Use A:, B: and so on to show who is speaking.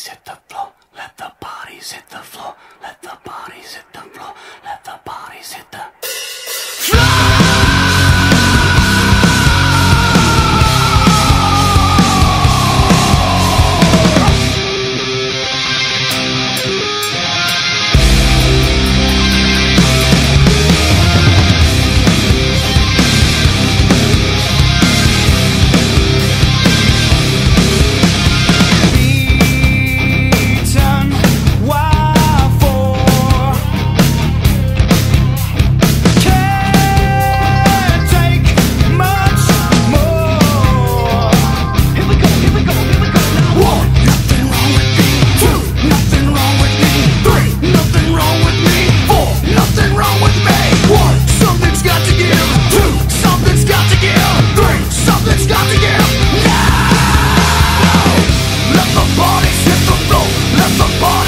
A: said the Let the body hit the floor. Let the
B: body.